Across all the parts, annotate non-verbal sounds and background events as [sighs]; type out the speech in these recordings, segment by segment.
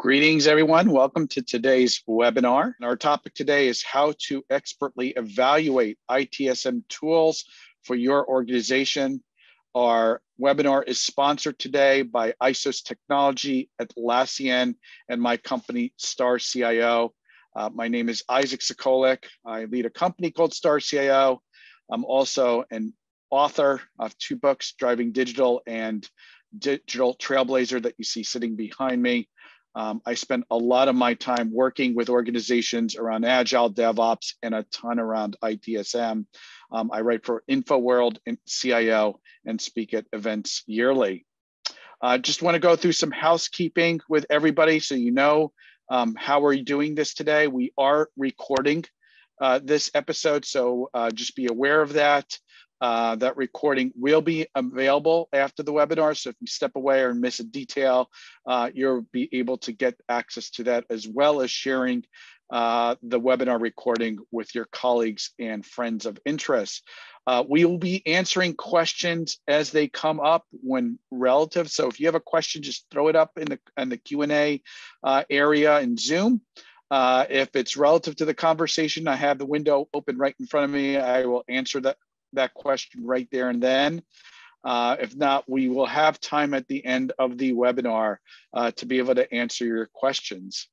Greetings, everyone. Welcome to today's webinar. And our topic today is how to expertly evaluate ITSM tools for your organization. Our webinar is sponsored today by ISOS Technology, at Atlassian, and my company, Star CIO. Uh, my name is Isaac Sacolick. I lead a company called Star CIO. I'm also an author of two books, Driving Digital and Digital Trailblazer that you see sitting behind me. Um, I spent a lot of my time working with organizations around Agile, DevOps, and a ton around ITSM. Um, I write for InfoWorld and CIO and speak at events yearly. I uh, just want to go through some housekeeping with everybody so you know um, how we're doing this today. We are recording uh, this episode, so uh, just be aware of that. Uh, that recording will be available after the webinar. So if you step away or miss a detail, uh, you'll be able to get access to that as well as sharing uh, the webinar recording with your colleagues and friends of interest. Uh, we will be answering questions as they come up when relative. So if you have a question, just throw it up in the, in the Q&A uh, area in Zoom. Uh, if it's relative to the conversation, I have the window open right in front of me. I will answer that that question right there and then. Uh, if not, we will have time at the end of the webinar uh, to be able to answer your questions.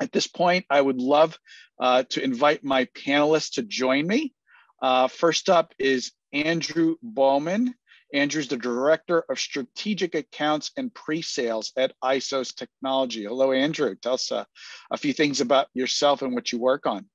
At this point, I would love uh, to invite my panelists to join me. Uh, first up is Andrew Bowman. Andrew's the Director of Strategic Accounts and Pre-Sales at ISOS Technology. Hello, Andrew. Tell us uh, a few things about yourself and what you work on.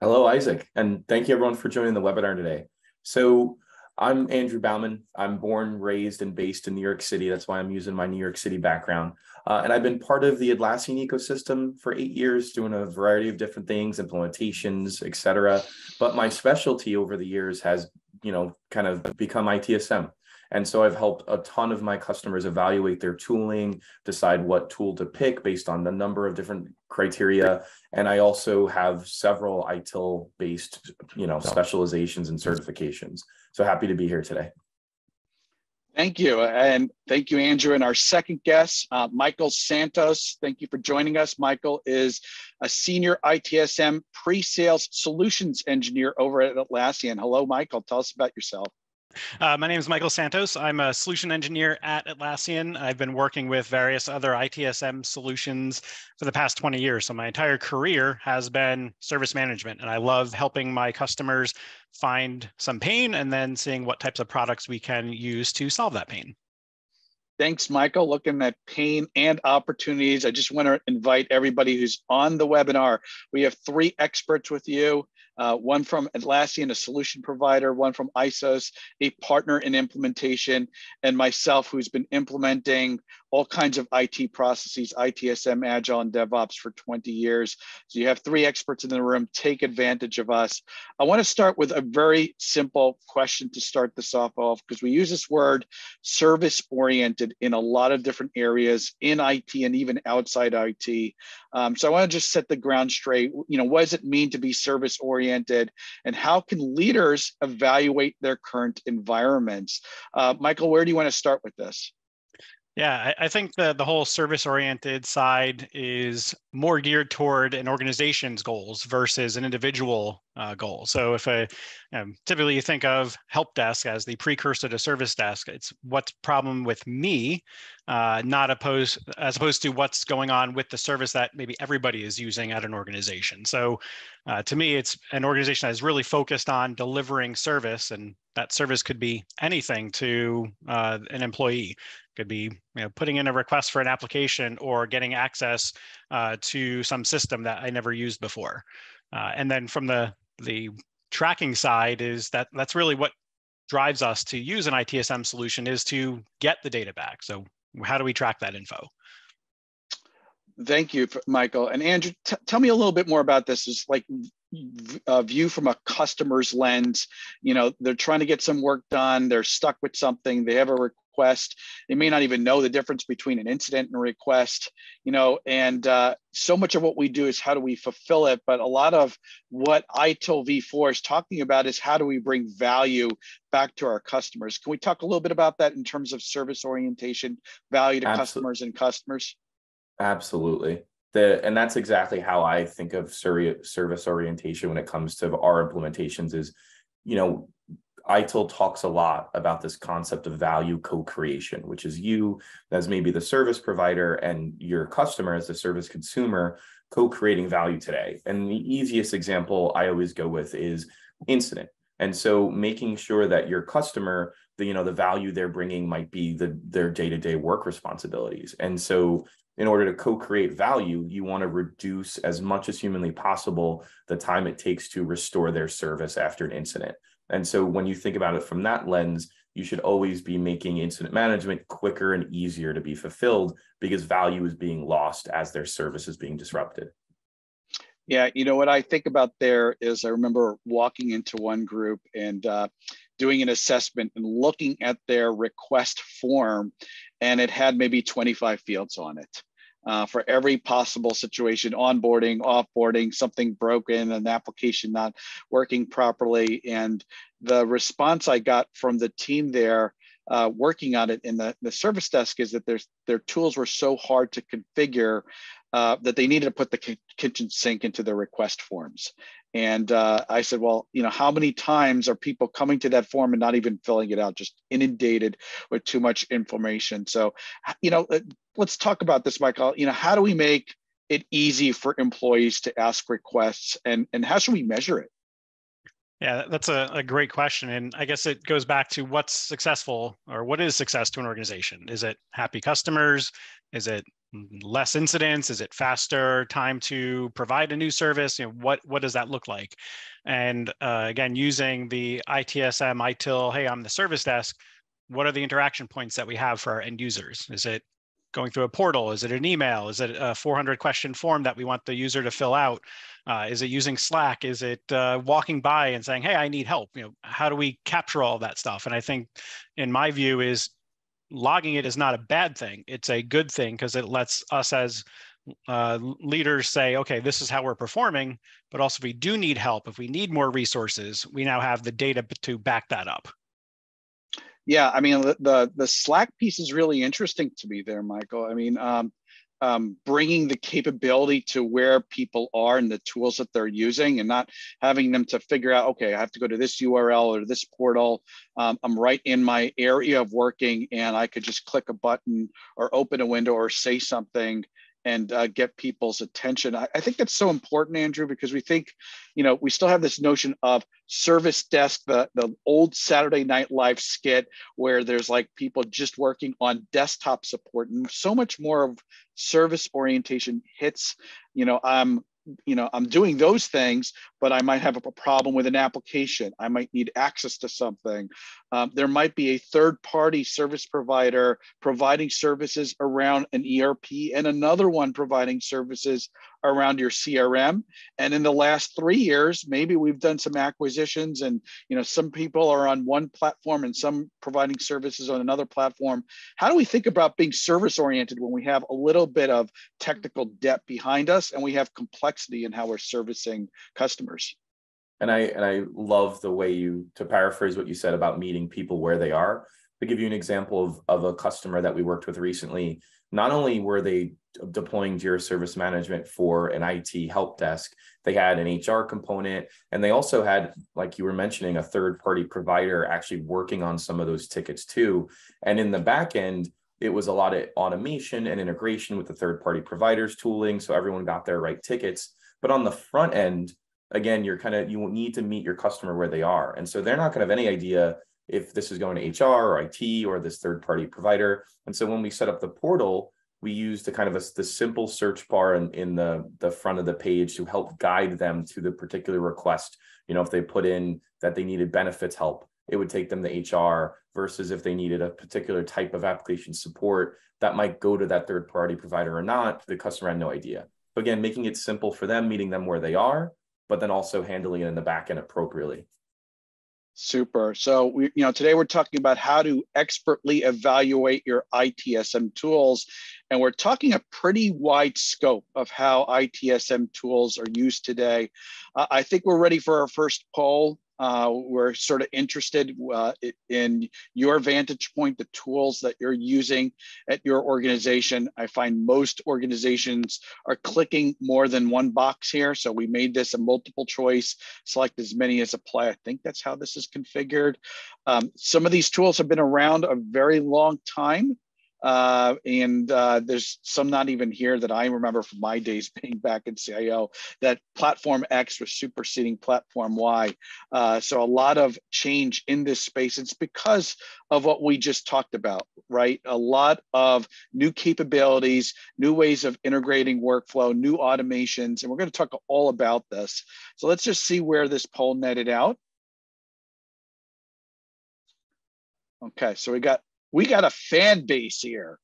Hello, Isaac, and thank you everyone for joining the webinar today. So I'm Andrew Bauman. I'm born, raised, and based in New York City. That's why I'm using my New York City background. Uh, and I've been part of the Atlassian ecosystem for eight years, doing a variety of different things, implementations, et cetera. But my specialty over the years has, you know, kind of become ITSM. And so I've helped a ton of my customers evaluate their tooling, decide what tool to pick based on the number of different criteria. And I also have several ITIL based, you know, specializations and certifications. So happy to be here today. Thank you. And thank you, Andrew. And our second guest, uh, Michael Santos. Thank you for joining us. Michael is a senior ITSM pre sales solutions engineer over at Atlassian. Hello, Michael. Tell us about yourself. Uh, my name is Michael Santos. I'm a solution engineer at Atlassian. I've been working with various other ITSM solutions for the past 20 years. So my entire career has been service management, and I love helping my customers find some pain and then seeing what types of products we can use to solve that pain. Thanks, Michael. Looking at pain and opportunities. I just want to invite everybody who's on the webinar. We have three experts with you uh, one from Atlassian, a solution provider, one from ISOS, a partner in implementation, and myself, who's been implementing all kinds of IT processes, ITSM, Agile, and DevOps for 20 years. So you have three experts in the room. Take advantage of us. I want to start with a very simple question to start this off of because we use this word service oriented in a lot of different areas in IT and even outside IT. Um, so I want to just set the ground straight. You know, what does it mean to be service oriented and how can leaders evaluate their current environments? Uh, Michael, where do you want to start with this? Yeah, I, I think the, the whole service oriented side is more geared toward an organization's goals versus an individual uh, goal. So if a um, typically you think of help desk as the precursor to service desk, it's what's problem with me, uh, not opposed as opposed to what's going on with the service that maybe everybody is using at an organization. So uh, to me, it's an organization that is really focused on delivering service, and that service could be anything to uh, an employee could be you know, putting in a request for an application or getting access uh, to some system that I never used before. Uh, and then from the, the tracking side is that that's really what drives us to use an ITSM solution is to get the data back. So how do we track that info? Thank you, Michael. And Andrew, tell me a little bit more about this. Is like a view from a customer's lens. You know, they're trying to get some work done. They're stuck with something. They have a request. They may not even know the difference between an incident and a request, you know, and uh, so much of what we do is how do we fulfill it. But a lot of what ITIL v4 is talking about is how do we bring value back to our customers. Can we talk a little bit about that in terms of service orientation, value to Absolutely. customers and customers? Absolutely. The, and that's exactly how I think of service orientation when it comes to our implementations is, you know, ITIL talks a lot about this concept of value co-creation, which is you as maybe the service provider and your customer as the service consumer co-creating value today. And the easiest example I always go with is incident. And so making sure that your customer, the, you know, the value they're bringing might be the their day-to-day work responsibilities. And so in order to co-create value, you want to reduce as much as humanly possible the time it takes to restore their service after an incident. And so when you think about it from that lens, you should always be making incident management quicker and easier to be fulfilled because value is being lost as their service is being disrupted. Yeah, you know what I think about there is I remember walking into one group and uh, doing an assessment and looking at their request form, and it had maybe 25 fields on it. Uh, for every possible situation onboarding offboarding something broken an application not working properly and the response i got from the team there uh, working on it in the, the service desk is that their, their tools were so hard to configure uh, that they needed to put the kitchen sink into their request forms. And uh, I said, well, you know, how many times are people coming to that form and not even filling it out, just inundated with too much information? So, you know, uh, let's talk about this, Michael. You know, how do we make it easy for employees to ask requests and, and how should we measure it? Yeah, that's a, a great question. And I guess it goes back to what's successful or what is success to an organization? Is it happy customers? Is it less incidents? Is it faster time to provide a new service? You know, what what does that look like? And uh, again, using the ITSM ITIL, hey, I'm the service desk. What are the interaction points that we have for our end users? Is it going through a portal? Is it an email? Is it a 400 question form that we want the user to fill out? Uh, is it using Slack? Is it uh, walking by and saying, "Hey, I need help"? You know, how do we capture all that stuff? And I think, in my view, is logging it is not a bad thing. It's a good thing because it lets us as uh, leaders say, okay, this is how we're performing. But also, if we do need help, if we need more resources, we now have the data to back that up. Yeah, I mean, the the, Slack piece is really interesting to me there, Michael. I mean, um, um, bringing the capability to where people are and the tools that they're using and not having them to figure out okay i have to go to this url or this portal. Um, i'm right in my area of working and i could just click a button or open a window or say something and uh, get people's attention. I, I, think that's so important, Andrew, because we think, you know, we still have this notion of service desk, the, the old Saturday Night Live skit where there's like people just working on desktop support and so much more of service orientation hits, you know, I'm you know i'm doing those things but i might have a problem with an application. I might need access to something um, there might be a third party service provider providing services around an erp and another one providing services around your crm and in the last three years maybe we've done some acquisitions and you know some people are on one platform and some providing services on another platform. How do we think about being service oriented when we have a little bit of technical debt behind us and we have complexity in how we're servicing customers and i and i love the way you to paraphrase what you said about meeting people where they are to give you an example of, of a customer that we worked with recently not only were they deploying Jira Service Management for an IT help desk, they had an HR component, and they also had, like you were mentioning, a third party provider actually working on some of those tickets too. And in the back end, it was a lot of automation and integration with the third party providers tooling. So everyone got their right tickets. But on the front end, again, you're kind of, you need to meet your customer where they are. And so they're not going to have any idea if this is going to HR or IT or this third party provider. And so when we set up the portal, we used the kind of a the simple search bar in, in the, the front of the page to help guide them to the particular request. You know, if they put in that they needed benefits help, it would take them to HR versus if they needed a particular type of application support that might go to that third party provider or not, the customer had no idea. Again, making it simple for them, meeting them where they are, but then also handling it in the back end appropriately. Super. So we, you know, today we're talking about how to expertly evaluate your ITSM tools, and we're talking a pretty wide scope of how ITSM tools are used today. Uh, I think we're ready for our first poll. Uh, we're sort of interested uh, in your vantage point, the tools that you're using at your organization. I find most organizations are clicking more than one box here. So we made this a multiple choice, select as many as apply. I think that's how this is configured. Um, some of these tools have been around a very long time. Uh, and uh, there's some not even here that I remember from my days [laughs] being back in CIO that platform X was superseding platform Y. Uh, so a lot of change in this space. It's because of what we just talked about, right? A lot of new capabilities, new ways of integrating workflow, new automations, and we're going to talk all about this. So let's just see where this poll netted out. Okay, so we got we got a fan base here.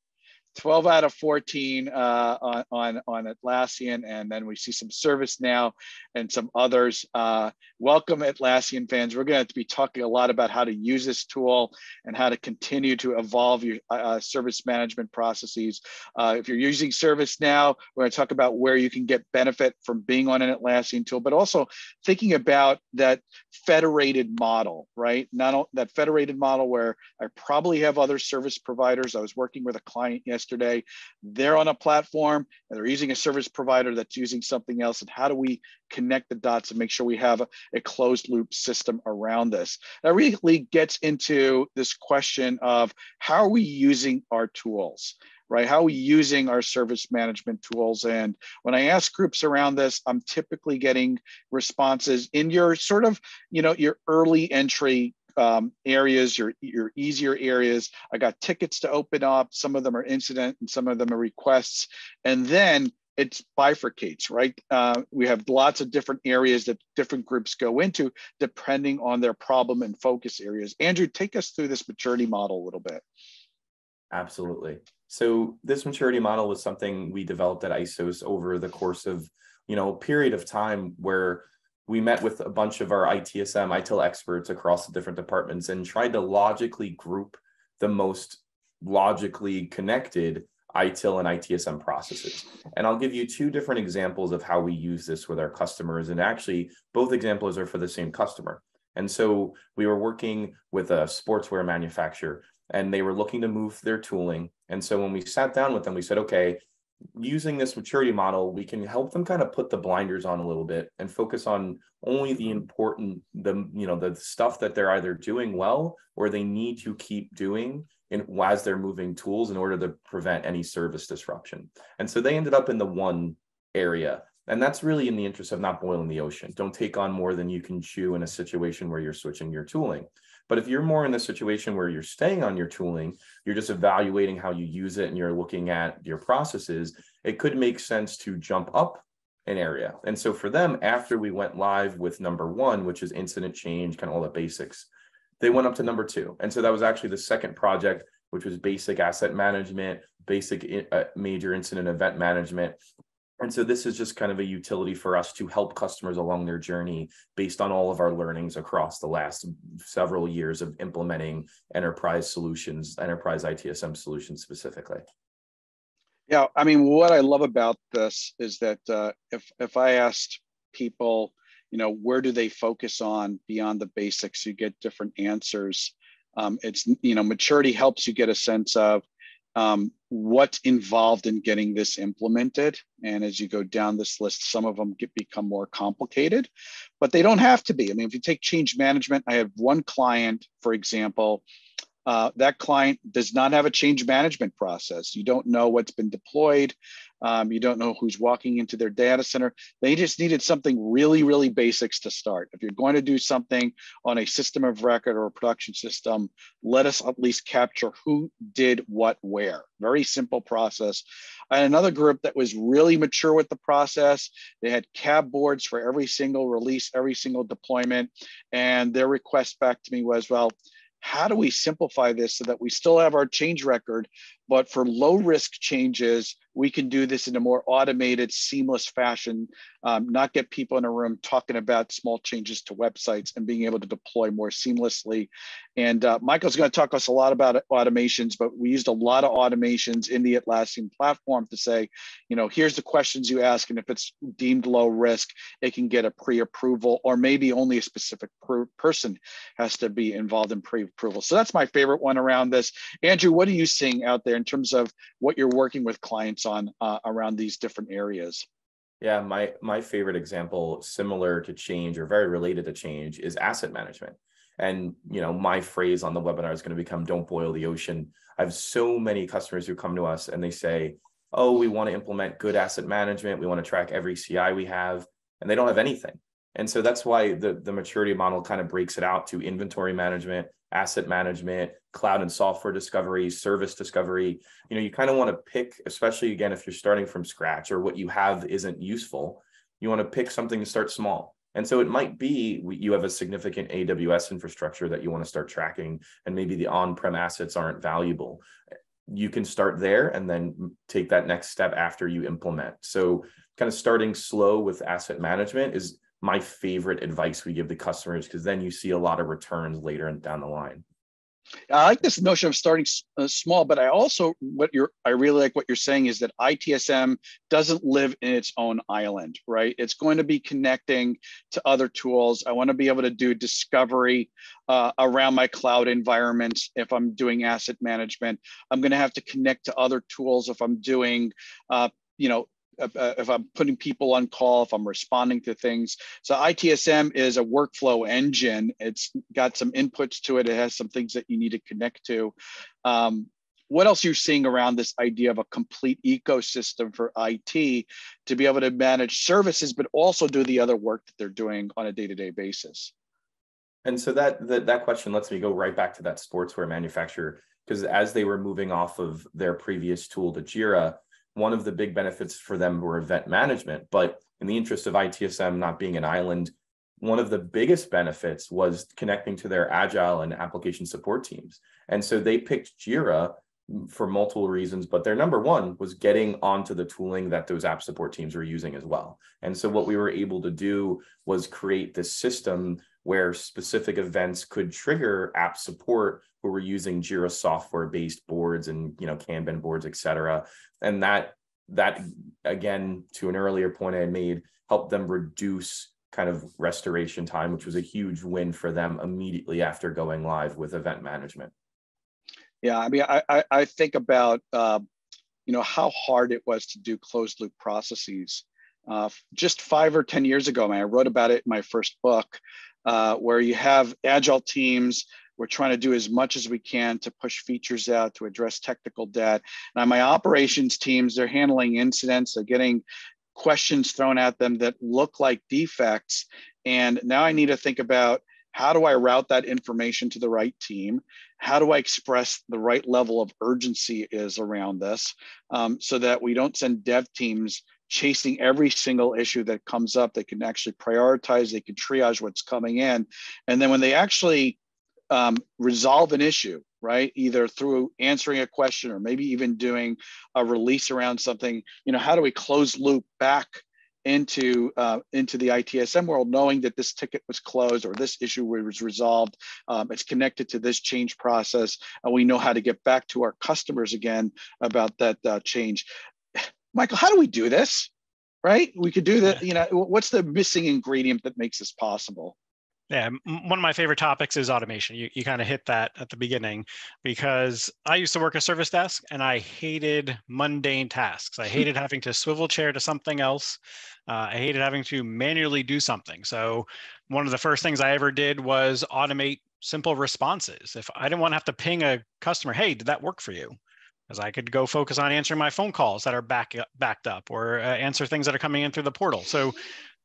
12 out of 14 uh, on, on, on Atlassian, and then we see some ServiceNow and some others. Uh, welcome, Atlassian fans. We're going to be talking a lot about how to use this tool and how to continue to evolve your uh, uh service management processes. Uh, if you're using ServiceNow, we're going to talk about where you can get benefit from being on an Atlassian tool, but also thinking about that federated model, right? Not that federated model where I probably have other service providers. I was working with a client yesterday yesterday. They're on a platform and they're using a service provider that's using something else. And how do we connect the dots and make sure we have a, a closed loop system around this? That really gets into this question of how are we using our tools? right? How are we using our service management tools? And when I ask groups around this, I'm typically getting responses in your sort of, you know, your early entry um, areas, your, your easier areas. I got tickets to open up. Some of them are incident and some of them are requests. And then it bifurcates, right? Uh, we have lots of different areas that different groups go into depending on their problem and focus areas. Andrew, take us through this maturity model a little bit. Absolutely. So this maturity model was something we developed at ISOS over the course of, you know, a period of time where we met with a bunch of our ITSM, ITIL experts across the different departments and tried to logically group the most logically connected ITIL and ITSM processes. And I'll give you two different examples of how we use this with our customers. And actually, both examples are for the same customer. And so we were working with a sportswear manufacturer and they were looking to move their tooling. And so when we sat down with them, we said, okay, using this maturity model, we can help them kind of put the blinders on a little bit and focus on only the mm-hmm. important, the you know, the stuff that they're either doing well or they need to keep doing in as they're moving tools in order to prevent any service disruption. And so they ended up in the one area. And that's really in the interest of not boiling the ocean. Don't take on more than you can chew in a situation where you're switching your tooling. But if you're more in the situation where you're staying on your tooling, you're just evaluating how you use it and you're looking at your processes, it could make sense to jump up an area. And so for them, after we went live with number one, which is incident change, kind of all the basics, they went up to number two. And so that was actually the second project, which was basic asset management, basic uh, major incident event management. And so this is just kind of a utility for us to help customers along their journey based on all of our learnings across the last several years of implementing enterprise solutions, enterprise ITSM solutions specifically. Yeah, I mean, what I love about this is that uh, if if I asked people, you know, where do they focus on beyond the basics, you get different answers. Um, it's you know, maturity helps you get a sense of um, what's involved in getting this implemented. And as you go down this list, some of them get, become more complicated, but they don't have to be. I mean, if you take change management, I have one client, for example, uh, that client does not have a change management process. You don't know what's been deployed. Um, you don't know who's walking into their data center. They just needed something really, really basics to start. If you're going to do something on a system of record or a production system, let us at least capture who did what where. Very simple process. And another group that was really mature with the process, they had CAB boards for every single release, every single deployment. And their request back to me was, well, how do we simplify this so that we still have our change record, But for low risk changes, we can do this in a more automated, seamless fashion, um, not get people in a room talking about small changes to websites and being able to deploy more seamlessly. And uh, Michael's going to talk us a lot about automations, but we used a lot of automations in the Atlassian platform to say, you know, here's the questions you ask, and if it's deemed low risk, it can get a pre-approval, or maybe only a specific per person has to be involved in pre-approval. So that's my favorite one around this. Andrew, what are you seeing out there in terms of what you're working with clients on uh, around these different areas? Yeah, my my favorite example, similar to change or very related to change, is asset management. And you know, my phrase on the webinar is going to become "Don't boil the ocean." I have so many customers who come to us and they say, "Oh, we want to implement good asset management. We want to track every CI we have," and they don't have anything. And so that's why the, the maturity model kind of breaks it out to inventory management, asset management, cloud and software discovery, service discovery. You know, you kind of want to pick, especially again, if you're starting from scratch or what you have isn't useful, you want to pick something to start small. And so it might be you have a significant AWS infrastructure that you want to start tracking, and maybe the on prem assets aren't valuable. You can start there and then take that next step after you implement. So, kind of starting slow with asset management is my favorite advice we give the customers because then you see a lot of returns later and down the line. I like this notion of starting uh, small, but I also what you're I really like what you're saying is that ITSM doesn't live in its own island, right? It's going to be connecting to other tools. I want to be able to do discovery uh, around my cloud environment if I'm doing asset management. I'm going to have to connect to other tools if I'm doing, uh, you know, if I'm putting people on call, if I'm responding to things. So ITSM is a workflow engine. It's got some inputs to it. It has some things that you need to connect to. Um, what else are you're seeing around this idea of a complete ecosystem for IT to be able to manage services, but also do the other work that they're doing on a day-to-day basis? And so that, that that question lets me go right back to that sportswear manufacturer because as they were moving off of their previous tool to Jira, one of the big benefits for them were event management. But in the interest of ITSM not being an island, one of the biggest benefits was connecting to their agile and application support teams. And so they picked Jira for multiple reasons, but their number one was getting onto the tooling that those app support teams were using as well. And so what we were able to do was create this system where specific events could trigger app support who were using Jira software based boards and you know Kanban boards, et cetera. And that that again, to an earlier point I made, helped them reduce kind of restoration time, which was a huge win for them immediately after going live with event management. Yeah, I mean, I I, think about uh, you know how hard it was to do closed loop processes. Uh, just five or ten years ago, I wrote about it in my first book, uh, where you have agile teams we're trying to do as much as we can to push features out to address technical debt. Now, my operations teams, they're handling incidents, they're getting questions thrown at them that look like defects. And now I need to think about how do I route that information to the right team? How do I express the right level of urgency is around this um, so that we don't send dev teams chasing every single issue that comes up. They can actually prioritize, they can triage what's coming in. And then when they actually um, resolve an issue, right? Either through answering a question or maybe even doing a release around something. You know, how do we close loop back into uh, into the ITSM world, knowing that this ticket was closed or this issue was resolved. Um, it's connected to this change process, and we know how to get back to our customers again about that uh, change. [sighs] Michael, how do we do this? Right? We could do that. You know, what's the missing ingredient that makes this possible? Yeah, one of my favorite topics is automation. You, you kind of hit that at the beginning because I used to work a service desk and I hated mundane tasks. I [laughs] hated having to swivel chair to something else. Uh, I hated having to manually do something. So, one of the first things I ever did was automate simple responses. If I didn't want to have to ping a customer, hey, did that work for you? Because I could go focus on answering my phone calls that are back, backed up or uh, answer things that are coming in through the portal. So,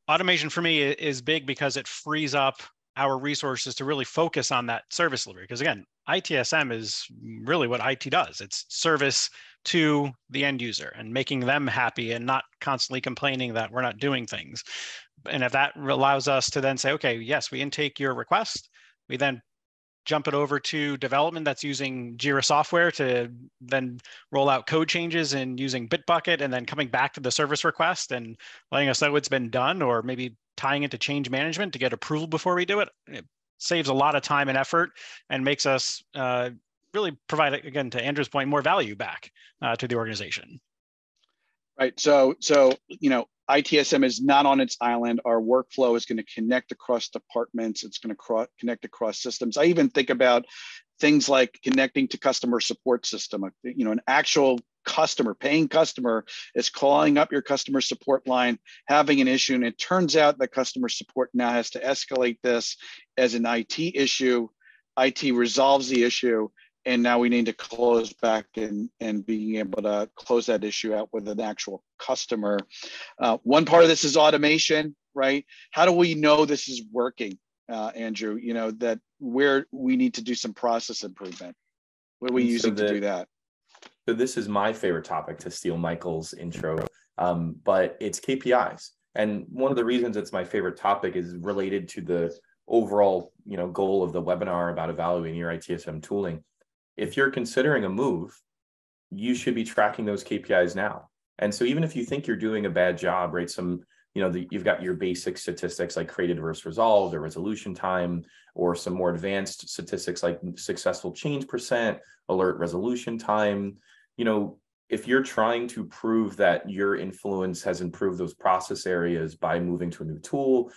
automation for me is big because it frees up our resources to really focus on that service delivery. Because again, ITSM is really what IT does. It's service to the end user and making them happy and not constantly complaining that we're not doing things. And if that allows us to then say, okay, yes, we intake your request, we then jump it over to development that's using Jira software to then roll out code changes and using Bitbucket and then coming back to the service request and letting us know it's been done or maybe tying it to change management to get approval before we do it. It saves a lot of time and effort and makes us uh, really provide, again, to Andrew's point, more value back uh, to the organization. Right. So, so you know, ITSM is not on its island. Our workflow is going to connect across departments. It's going to connect across systems. I even think about things like connecting to customer support system. You know, an actual customer, paying customer, is calling up your customer support line, having an issue, and it turns out that customer support now has to escalate this as an IT issue. IT resolves the issue, and now we need to close back and and being able to close that issue out with an actual customer. Uh, one part of this is automation, right? How do we know this is working, uh, Andrew? You know that where we need to do some process improvement. What are we using so the, to do that? So this is my favorite topic to steal Michael's intro, um, but it's KPIs. And one of the reasons it's my favorite topic is related to the overall, you know, goal of the webinar about evaluating your ITSM tooling if you're considering a move, you should be tracking those KPIs now. And so even if you think you're doing a bad job, right? Some, you know, the, you've got your basic statistics like created versus resolved or resolution time, or some more advanced statistics like successful change percent, alert resolution time. You know, if you're trying to prove that your influence has improved those process areas by moving to a new tool,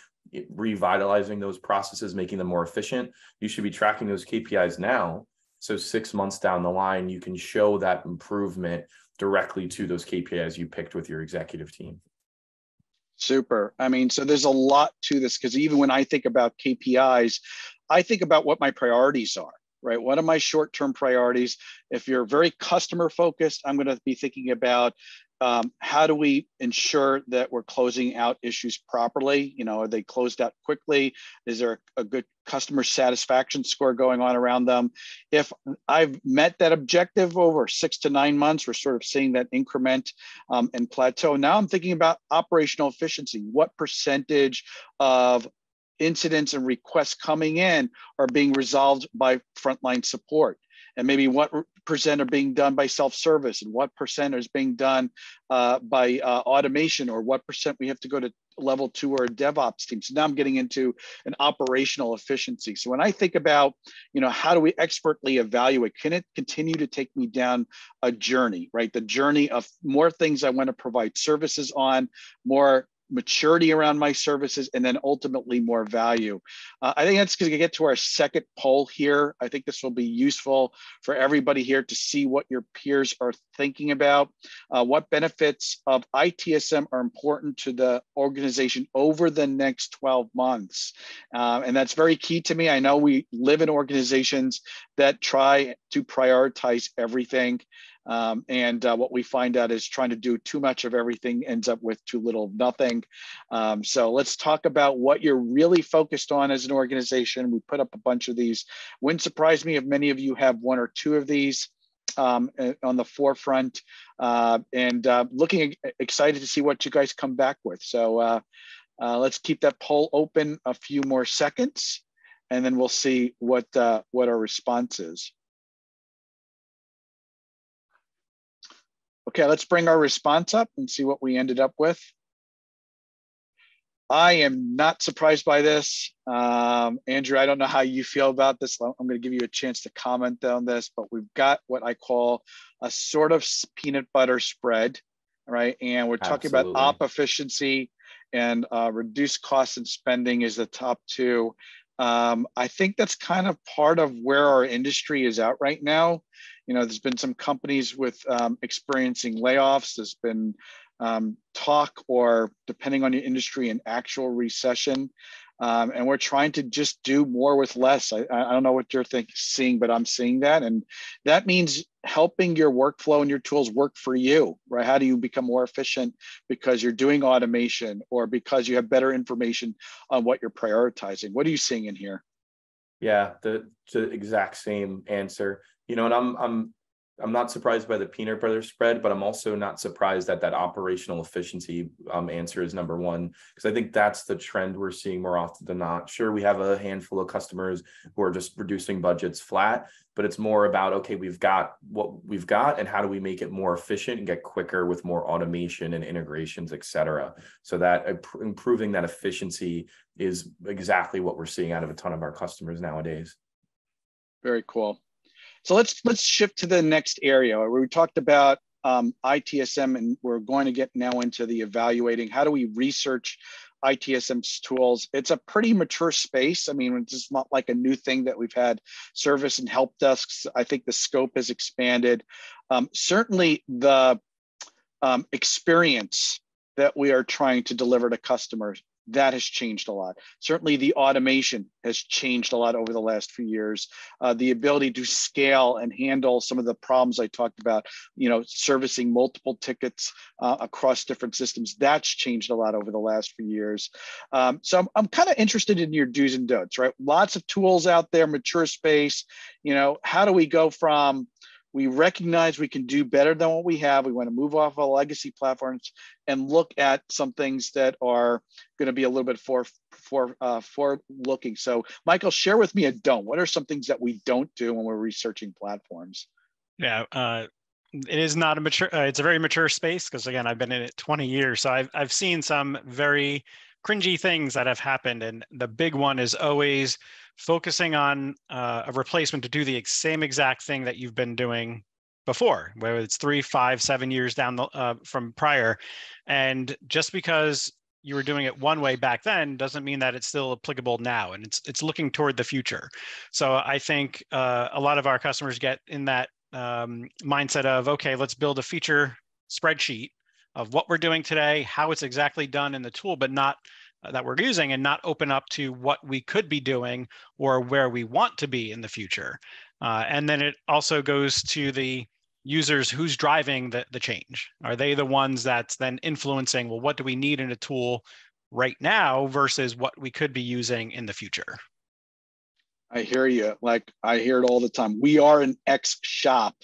revitalizing those processes, making them more efficient, you should be tracking those KPIs now so six months down the line, you can show that improvement directly to those KPIs you picked with your executive team. Super. I mean, so there's a lot to this because even when I think about KPIs, I think about what my priorities are right? What are my short term priorities? If you're very customer focused, I'm going to be thinking about um, how do we ensure that we're closing out issues properly? You know, are they closed out quickly? Is there a, good customer satisfaction score going on around them? If I've met that objective over six to nine months, we're sort of seeing that increment um, and plateau. Now I'm thinking about operational efficiency. What percentage of incidents and requests coming in are being resolved by frontline support? and maybe what percent are being done by self-service and what percent is being done uh, by uh, automation or what percent we have to go to level two or a DevOps team. So now I'm getting into an operational efficiency. So when I think about, you know, how do we expertly evaluate, can it continue to take me down a journey, right? The journey of more things I want to provide services on, more maturity around my services, and then ultimately more value. Uh, I think that's going to get to our second poll here. I think this will be useful for everybody here to see what your peers are thinking about. Uh, what benefits of ITSM are important to the organization over the next 12 months? Uh, and that's very key to me. I know we live in organizations that try to prioritize everything. Um, and uh, what we find out is trying to do too much of everything ends up with too little of nothing. Um, so let's talk about what you're really focused on as an organization. We put up a bunch of these. Wouldn't surprise me if many of you have one or two of these um, on the forefront uh, and uh, looking excited to see what you guys come back with. So uh, uh, let's keep that poll open a few more seconds and then we'll see what, uh, what our response is. Okay, let's bring our response up and see what we ended up with. I am not surprised by this. Um, Andrew, I don't know how you feel about this. I'm going to give you a chance to comment on this, but we've got what I call a sort of peanut butter spread, right? And we're talking Absolutely. about op efficiency and uh, reduced costs and spending is the top two. Um, I think that's kind of part of where our industry is at right now. You know, there's been some companies with um, experiencing layoffs. There's been um, talk, or depending on your industry, an actual recession. Um, and we're trying to just do more with less. I, I don't know what you're think, seeing, but I'm seeing that, and that means helping your workflow and your tools work for you. Right? How do you become more efficient because you're doing automation, or because you have better information on what you're prioritizing? What are you seeing in here? Yeah, the, the exact same answer. You know, and I'm I'm I'm not surprised by the peanut butter spread, but I'm also not surprised that that operational efficiency um, answer is number one because I think that's the trend we're seeing more often than not. Sure, we have a handful of customers who are just reducing budgets flat, but it's more about okay, we've got what we've got, and how do we make it more efficient and get quicker with more automation and integrations, et cetera. So that improving that efficiency is exactly what we're seeing out of a ton of our customers nowadays. Very cool. So let's let's shift to the next area where we talked about um, ITSM, and we're going to get now into the evaluating. How do we research ITSM's tools? It's a pretty mature space. I mean, it's not like a new thing that we've had service and help desks. I think the scope has expanded. Um, certainly, the um, experience that we are trying to deliver to customers that has changed a lot. Certainly, the automation has changed a lot over the last few years. Uh, the ability to scale and handle some of the problems I talked about, you know, servicing multiple tickets uh, across different systems, that's changed a lot over the last few years. Um, so I'm, I'm kind of interested in your do's and don'ts, right? Lots of tools out there, mature space. You know, how do we go from we recognize we can do better than what we have. We want to move off of legacy platforms and look at some things that are going to be a little bit for for uh, forward looking. So, Michael, share with me a don't. What are some things that we don't do when we're researching platforms? Yeah, uh, it is not a mature. Uh, it's a very mature space because again, I've been in it 20 years, so I've I've seen some very cringy things that have happened, and the big one is always focusing on uh, a replacement to do the same exact thing that you've been doing before, whether it's three, five, seven years down the, uh, from prior. And just because you were doing it one way back then doesn't mean that it's still applicable now and it's it's looking toward the future so i think uh, a lot of our customers get in that um, mindset of okay let's build a feature spreadsheet of what we're doing today how it's exactly done in the tool but not uh, that we're using and not open up to what we could be doing or where we want to be in the future. Uh, and then it also goes to the users who's driving the, the change. Are they the ones that's then influencing, well, what do we need in a tool right now versus what we could be using in the future? I hear you. Like I hear it all the time. We are an X shop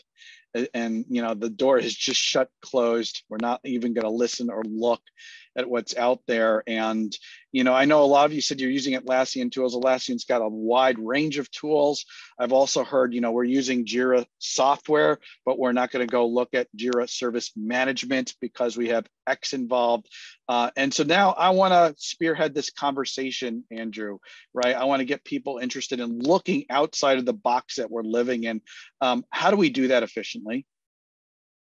and you know the door is just shut closed. We're not even going to listen or look at what's out there. And, you know, I know a lot of you said you're using Atlassian tools. Atlassian's got a wide range of tools. I've also heard, you know, we're using Jira software, but we're not going to go look at Jira service management because we have X involved. Uh, and so now I want to spearhead this conversation, Andrew, right? I want to get people interested in looking outside of the box that we're living in. Um, how do we do that efficiently?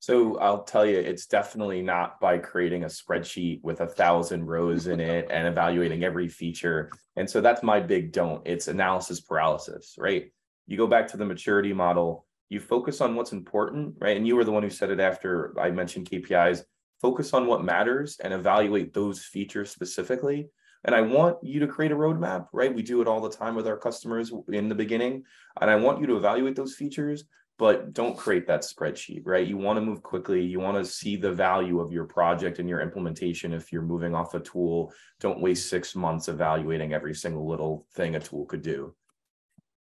So I'll tell you, it's definitely not by creating a spreadsheet with a thousand rows in it and evaluating every feature. And so that's my big don't. It's analysis paralysis, right? You go back to the maturity model, you focus on what's important, right? And you were the one who said it after I mentioned KPIs. Focus on what matters and evaluate those features specifically. And I want you to create a roadmap, right? We do it all the time with our customers in the beginning. And I want you to evaluate those features, but don't create that spreadsheet, right? You want to move quickly. You want to see the value of your project and your implementation. If you're moving off a tool, don't waste six months evaluating every single little thing a tool could do.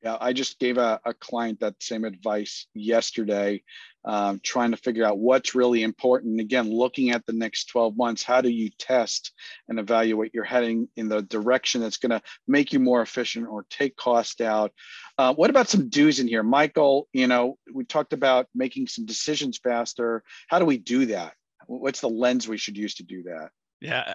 Yeah, I just gave a, a client that same advice yesterday, um, trying to figure out what's really important. Again, looking at the next 12 months, how do you test and evaluate you're heading in the direction that's going to make you more efficient or take cost out? Uh, what about some do's in here? Michael, you know, we talked about making some decisions faster. How do we do that? What's the lens we should use to do that? Yeah,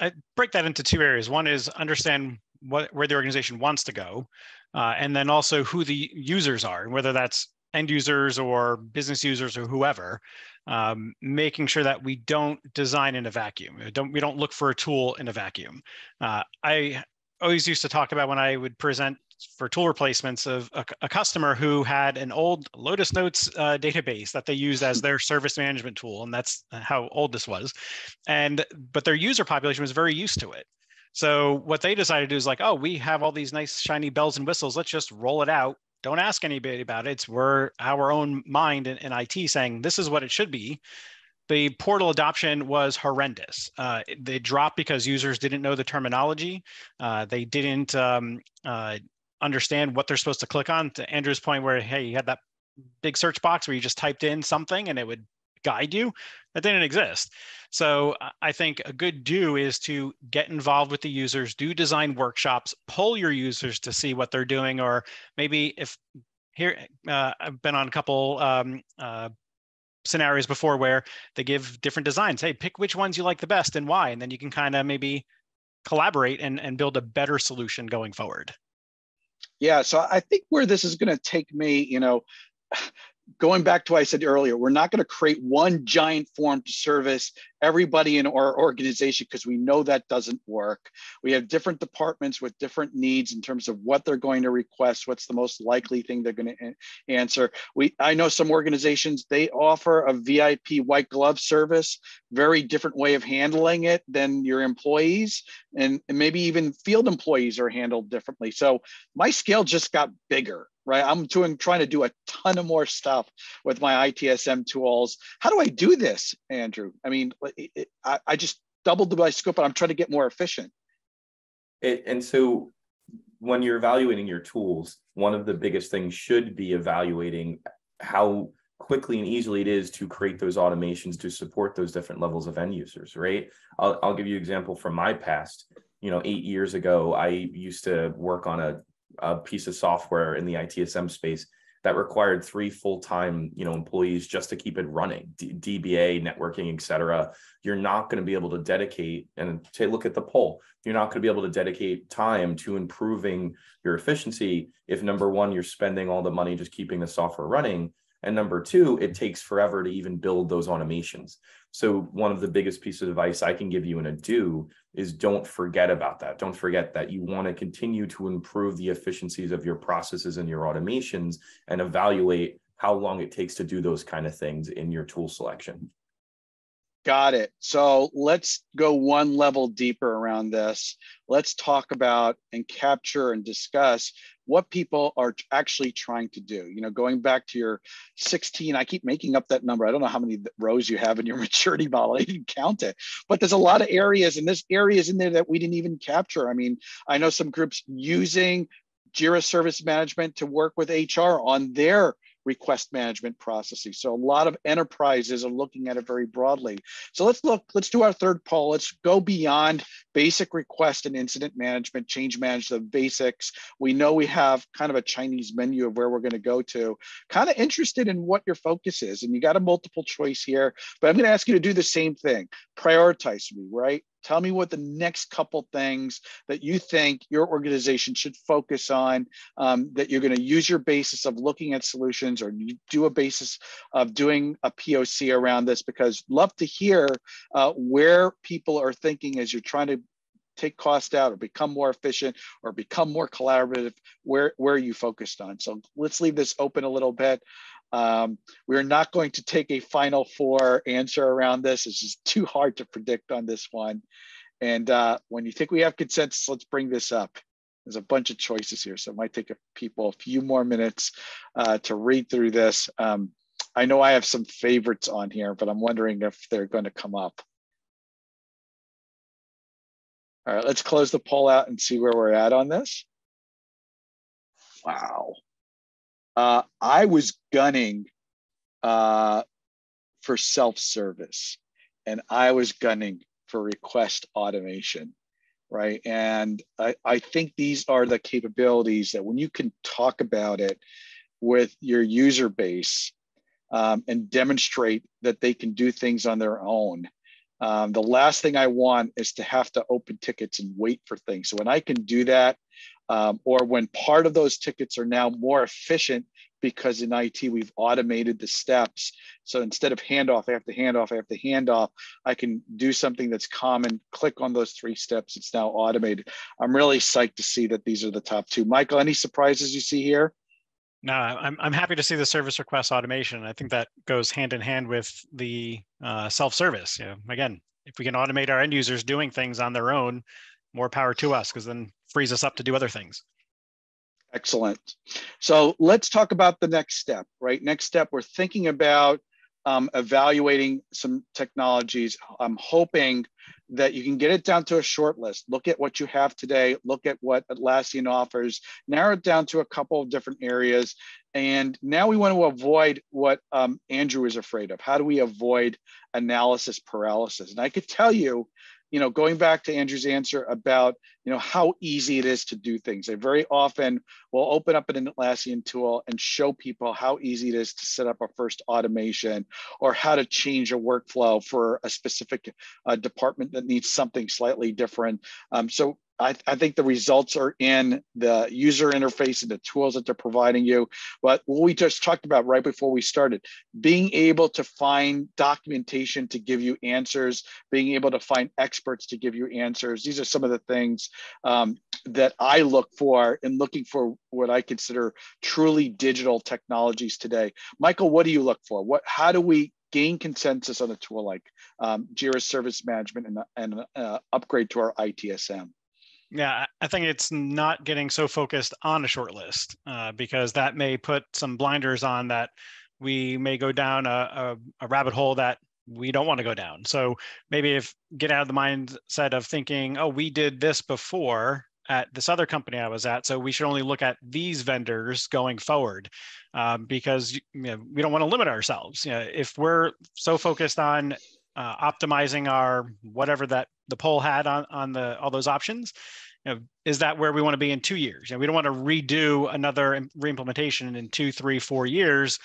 I break that into two areas. One is understand what where the organization wants to go, uh, and then also who the users are, and whether that's end users or business users or whoever. Um, making sure that we don't design in a vacuum. We don't we don't look for a tool in a vacuum. Uh, I always used to talk about when I would present for tool replacements of a, a customer who had an old Lotus Notes uh, database that they used as [laughs] their service management tool, and that's how old this was. And but their user population was very used to it. So what they decided to do is like, oh, we have all these nice shiny bells and whistles. Let's just roll it out. Don't ask anybody about it. It's we're our own mind in, IT saying this is what it should be. The portal adoption was horrendous. Uh, they dropped because users didn't know the terminology. Uh, they didn't um, uh, understand what they're supposed to click on. To Andrew's point, where hey, you had that big search box where you just typed in something and it would guide you that didn't exist. So i think a good do is to get involved with the users do design workshops pull your users to see what they're doing or maybe if here uh, i've been on a couple um, uh, scenarios before where they give different designs. Hey pick which ones you like the best and why and then you can kind of maybe collaborate and, and build a better solution going forward. Yeah so i think where this is going to take me you know going back to what I said earlier, we're not going to create one giant form to service everybody in our organization because we know that doesn't work. We have different departments with different needs in terms of what they're going to request, what's the most likely thing they're going to answer. We I know some organizations they offer a VIP white glove service, very different way of handling it than your employees and, and maybe even field employees are handled differently. So my scale just got bigger right? I'm doing trying to do a ton of more stuff with my ITSM tools. How do I do this, Andrew? I mean, it, it, I, I just doubled my scope, but I'm trying to get more efficient. It, and so when you're evaluating your tools, one of the biggest things should be evaluating how quickly and easily it is to create those automations to support those different levels of end users, right? I'll, I'll give you an example from my past. You know, eight years ago, I used to work on a a piece of software in the ITSM space that required three full-time you know employees just to keep it running D- dba networking et cetera. You're not going to be able to dedicate and take look at the poll. You're not going to be able to dedicate time to improving your efficiency if number one you're spending all the money just keeping the software running and number two, it takes forever to even build those automations. So one of the biggest pieces of advice I can give you in a do is don't forget about that. Don't forget that you want to continue to improve the efficiencies of your processes and your automations and evaluate how long it takes to do those kind of things in your tool selection. Got it. So let's go one level deeper around this. Let's talk about and capture and discuss what people are actually trying to do. You know, going back to your 16, I keep making up that number. I don't know how many rows you have in your [laughs] maturity model. I didn't count it, but there's a lot of areas, and there's areas in there that we didn't even capture. I mean, I know some groups using Jira Service Management to work with HR on their request management processes. So a lot of enterprises are looking at it very broadly. So let's look, let's do our third poll. Let's go beyond basic request and incident management, change management, the basics. We know we have kind of a Chinese menu of where we're going to go to. Kind of interested in what your focus is. And you got a multiple choice here, but I'm going to ask you to do the same thing. Prioritize me, right? Tell me what the next couple things that you think your organization should focus on, um, that you're going to use your basis of looking at solutions or you do a basis of doing a POC around this, because love to hear uh, where people are thinking as you're trying to take cost out or become more efficient or become more collaborative where where are you focused on? So let's leave this open a little bit um, we're not going to take a final four answer around this. It's just too hard to predict on this one. And uh, when you think we have consensus, let's bring this up. There's a bunch of choices here, so it might take a people a few more minutes uh, to read through this. Um, I know I have some favorites on here, but I'm wondering if they're going to come up. All right, let's close the poll out and see where we're at on this. Wow. Uh, I was gunning uh, for self-service, and I was gunning for request automation, right? And I, I think these are the capabilities that when you can talk about it with your user base um, and demonstrate that they can do things on their own. Um, the last thing I want is to have to open tickets and wait for things. So when I can do that, um, or when part of those tickets are now more efficient because in IT we've automated the steps. So instead of handoff after handoff after handoff, I can do something that's common, click on those three steps, it's now automated. I'm really psyched to see that these are the top two. Michael, any surprises you see here? No, I'm, I'm happy to see the service request automation. I think that goes hand in hand with the uh, self-service. You know, again, if we can automate our end users doing things on their own, more power to us because then frees us up to do other things. Excellent. So let's talk about the next step, right? Next step, we're thinking about um, evaluating some technologies. I'm hoping that you can get it down to a short list. Look at what you have today, look at what Atlassian offers, narrow it down to a couple of different areas, and now we want to avoid what um, Andrew is afraid of. How do we avoid analysis paralysis? And I could tell you, you know, going back to Andrew's answer about, you know, how easy it is to do things. I very often will open up an Atlassian tool and show people how easy it is to set up a first automation or how to change a workflow for a specific uh, department that needs something slightly different. Um, so I, I, think the results are in the user interface and the tools that they're providing you. But what we just talked about right before we started, being able to find documentation to give you answers, being able to find experts to give you answers. These are some of the things um, that I look for in looking for what I consider truly digital technologies today. Michael, what do you look for? What, how do we gain consensus on a tool like um, Jira Service Management and, and uh, upgrade to our ITSM? Yeah, I think it's not getting so focused on a short list uh, because that may put some blinders on that we may go down a, a, a rabbit hole that we don't want to go down. So maybe if get out of the mindset of thinking, oh, we did this before at this other company I was at, so we should only look at these vendors going forward um, because you know, we don't want to limit ourselves. You know, if we're so focused on uh, optimizing our whatever that the poll had on, on the all those options you know, is that where we want to be in two years you know, we don't want to redo another reimplementation in two three four years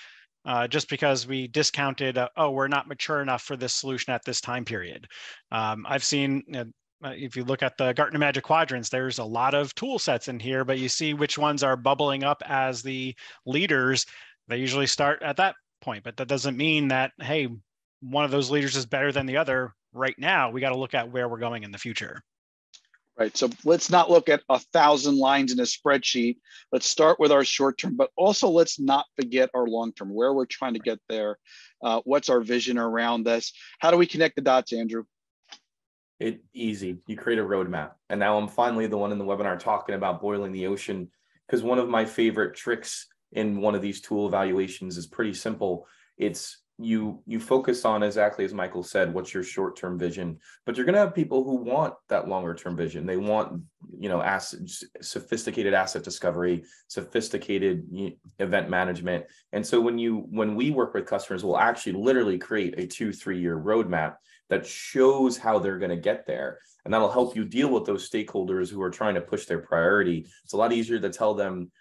uh, just because we discounted uh, oh we're not mature enough for this solution at this time period um, i've seen you know, uh, if you look at the Gartner Magic Quadrants, there's a lot of tool sets in here, but you see which ones are bubbling up as the leaders. They usually start at that point, but that doesn't mean that, hey, one of those leaders is better than the other right now. We got to look at where we're going in the future. Right. So let's not look at a thousand lines in a spreadsheet. Let's start with our short term, but also let's not forget our long term, where we're trying to get there. Uh, what's our vision around this? How do we connect the dots, Andrew? It easy. You create a roadmap. And now I'm finally the one in the webinar talking about boiling the ocean because one of my favorite tricks in one of these tool evaluations is pretty simple. It's you you focus on exactly as michael said what's your short-term vision but you're going to have people who want that longer-term vision. They want you know asset, sophisticated asset discovery sophisticated event management. And so when you when we work with customers we'll actually literally create a two three year roadmap that shows how they're going to get there. And that'll help you deal with those stakeholders who are trying to push their priority. It's a lot easier to tell them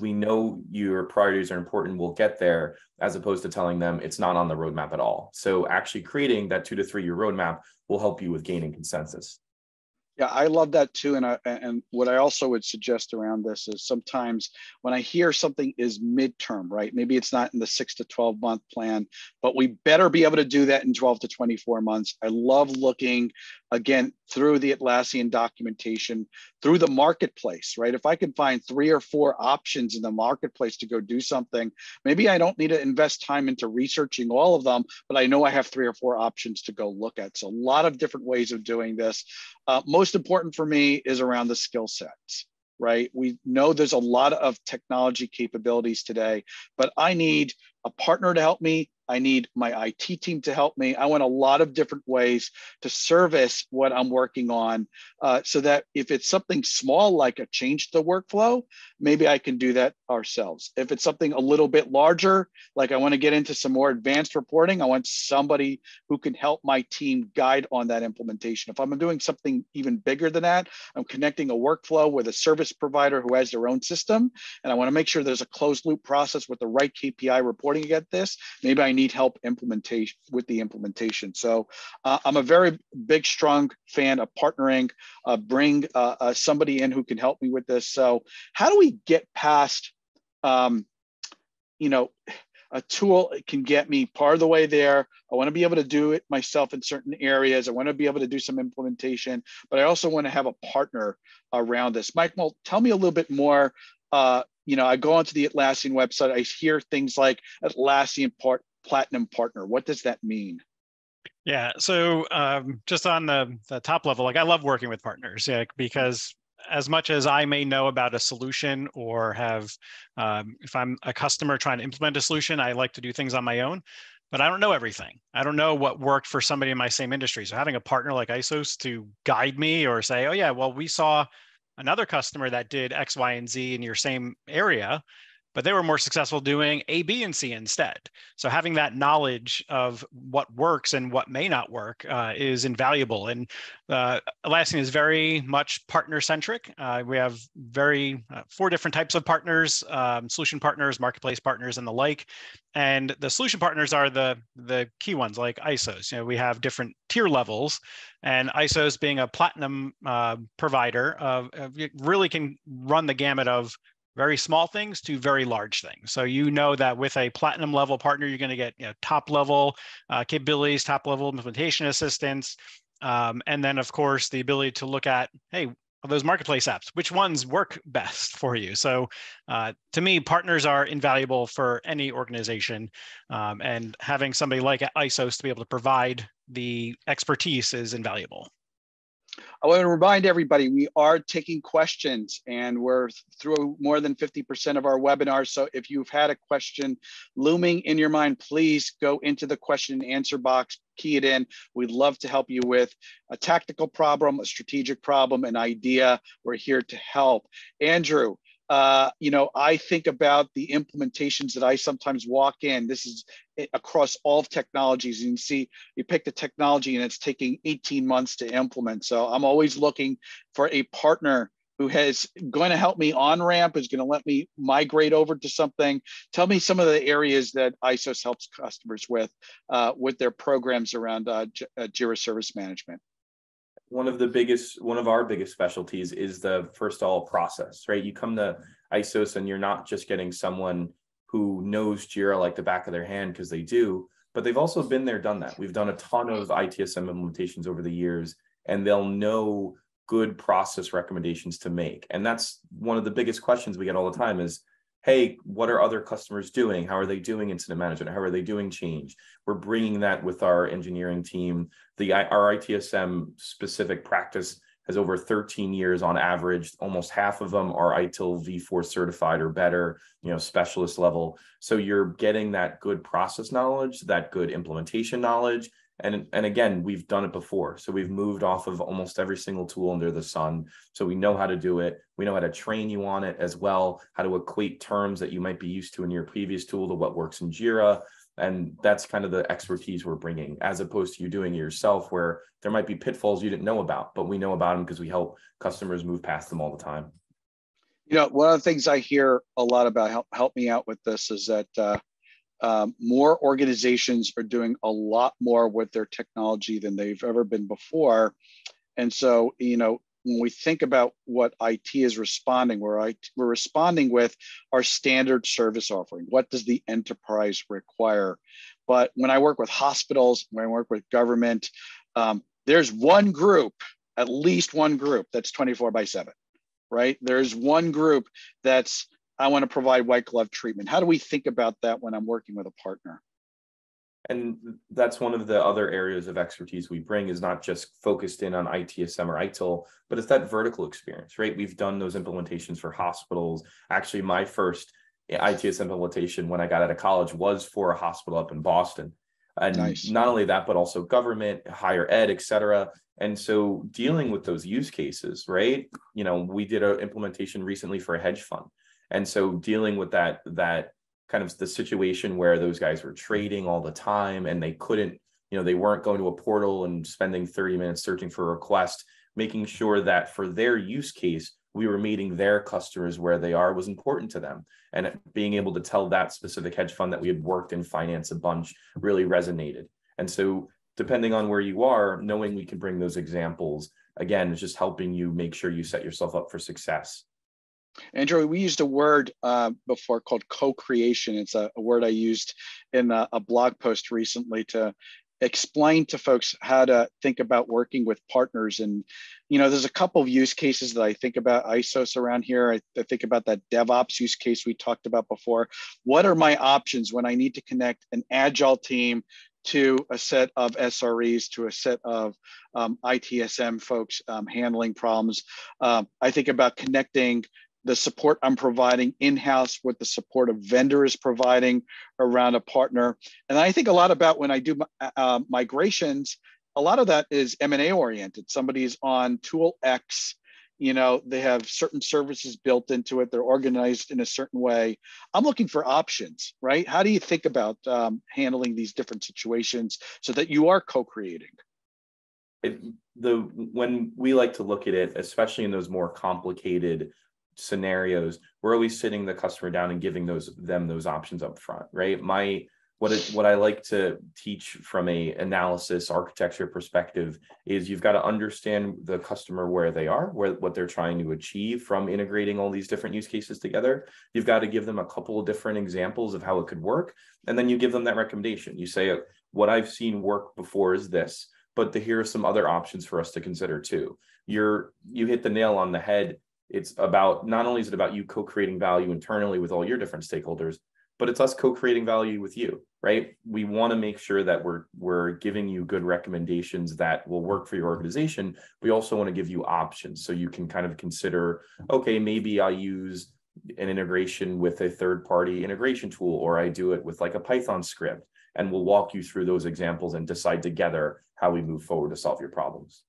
we know your priorities are important we'll get there as opposed to telling them it's not on the roadmap at all. So actually creating that two to three year roadmap will help you with gaining consensus yeah, I love that too. And I, and what I also would suggest around this is sometimes when I hear something is midterm, right? Maybe it's not in the six to 12 month plan, but we better be able to do that in 12 to 24 months. I love looking again through the Atlassian documentation, through the marketplace, right? If I can find three or four options in the marketplace to go do something, maybe I don't need to invest time into researching all of them, but I know I have three or four options to go look at. So a lot of different ways of doing this. Uh, most important for me is around the skill sets right? We know there's a lot of technology capabilities today, but I need a partner to help me. I need my IT team to help me. I want a lot of different ways to service what I'm working on uh, so that if it's something small like a change to workflow, maybe I can do that ourselves. If it's something a little bit larger, like I want to get into some more advanced reporting, I want somebody who can help my team guide on that implementation. If I'm doing something even bigger than that, I'm connecting a workflow with a service provider who has their own system, and I want to make sure there's a closed loop process with the right KPI reporting to get this. Maybe I need help implementation with the implementation. So uh, I'm a very big, strong fan of partnering, uh, bring uh, uh, somebody in who can help me with this. So how do we get past, um, you know, a tool can get me part of the way there. I want to be able to do it myself in certain areas. I want to be able to do some implementation, but I also want to have a partner around this. Mike, well, tell me a little bit more. Uh, you know, I go onto the Atlassian website. I hear things like Atlassian part, platinum partner. What does that mean? Yeah. So um, just on the, the top level, like I love working with partners yeah, because as much as I may know about a solution or have, um, if I'm a customer trying to implement a solution, I like to do things on my own, but I don't know everything. I don't know what worked for somebody in my same industry. So having a partner like ISOS to guide me or say, oh yeah, well, we saw another customer that did X, Y, and Z in your same area but they were more successful doing A, B, and C instead. So having that knowledge of what works and what may not work uh, is invaluable. And uh, is very much partner centric. Uh, we have very uh, four different types of partners: um, solution partners, marketplace partners, and the like. And the solution partners are the the key ones, like Isos. You know, we have different tier levels, and Isos being a platinum uh, provider of, really can run the gamut of very small things to very large things. So you know that with a platinum level partner, you're going to get you know, top level uh, capabilities, top level implementation assistance, um, and then of course the ability to look at, hey, those marketplace apps, which ones work best for you? So uh, to me, partners are invaluable for any organization, um, and having somebody like ISOS to be able to provide the expertise is invaluable. I want to remind everybody we are taking questions and we're through more than 50% of our webinar. So if you've had a question looming in your mind, please go into the question and answer box, key it in. We'd love to help you with a tactical problem, a strategic problem, an idea. We're here to help. Andrew, uh, you know, I think about the implementations that I sometimes walk in. This is across all technologies. You can see, you pick the technology and it's taking 18 months to implement. So I'm always looking for a partner who has going to help me on ramp, is going to let me migrate over to something. Tell me some of the areas that ISOS helps customers with, uh, with their programs around uh, uh Jira Service Management one of the biggest one of our biggest specialties is the first all process right you come to isos and you're not just getting someone who knows jira like the back of their hand because they do but they've also been there done that we've done a ton of itsm implementations over the years and they'll know good process recommendations to make and that's one of the biggest questions we get all the time is hey, what are other customers doing? How are they doing incident management? How are they doing change? We're bringing that with our engineering team. The our ITSM specific practice has over 13 years on average. Almost half of them are ITIL V4 certified or better, you know, specialist level. So you're getting that good process knowledge, that good implementation knowledge, and and again we've done it before. So we've moved off of almost every single tool under the sun. So we know how to do it. We know how to train you on it as well how to equate terms that you might be used to in your previous tool to what works in jira and that's kind of the expertise we're bringing as opposed to you doing it yourself where there might be pitfalls you didn't know about but we know about them because we help customers move past them all the time you know one of the things i hear a lot about help, help me out with this is that uh, um, more organizations are doing a lot more with their technology than they've ever been before. And so, you know, when we think about what IT is responding, we're, IT, we're responding with our standard service offering. What does the enterprise require? But when I work with hospitals, when I work with government, um, there's one group, at least one group that's 24 by 7, right? There's one group that's I want to provide white glove treatment. How do we think about that when I'm working with a partner? And that's one of the other areas of expertise we bring is not just focused in on ITSM or ITIL, but it's that vertical experience, right? We've done those implementations for hospitals. Actually, my first ITS implementation when I got out of college was for a hospital up in Boston. And nice. not only that, but also government, higher ed, et cetera. And so dealing with those use cases, right? You know, we did an implementation recently for a hedge fund and so dealing with that that kind of the situation where those guys were trading all the time and they couldn't you know they weren't going to a portal and spending 30 minutes searching for a request making sure that for their use case we were meeting their customers where they are was important to them. And being able to tell that specific hedge fund that we had worked in finance a bunch really resonated. And so depending on where you are knowing we can bring those examples again is just helping you make sure you set yourself up for success Andrew, we used a word uh, before called co-creation. It's a, a, word I used in a, a, blog post recently to explain to folks how to think about working with partners. And, you know, there's a couple of use cases that I think about ISOS around here. I, I think about that DevOps use case we talked about before. What are my options when I need to connect an agile team to a set of SREs, to a set of um, ITSM folks um, handling problems. Um, I think about connecting the support I'm providing in-house, what the support a vendor is providing around a partner. And I think a lot about when I do uh, migrations, a lot of that is M&A oriented. Somebody's on tool X, you know they have certain services built into it they're organized in a certain way i'm looking for options right how do you think about um, handling these different situations so that you are co-creating it, the when we like to look at it especially in those more complicated scenarios we're always sitting the customer down and giving those them those options up front right my what what I like to teach from a analysis architecture perspective is you've got to understand the customer where they are, where what they're trying to achieve from integrating all these different use cases together. You've got to give them a couple of different examples of how it could work, and then you give them that recommendation. You say, "What I've seen work before is this, but the, here are some other options for us to consider too." You're you hit the nail on the head. It's about not only is it about you co-creating value internally with all your different stakeholders, but it's us co-creating value with you right? We want to make sure that we're we're giving you good recommendations that will work for your organization. We also want to give you options so you can kind of consider okay maybe i use an integration with a third party integration tool or i do it with like a python script and we'll walk you through those examples and decide together how we move forward to solve your problems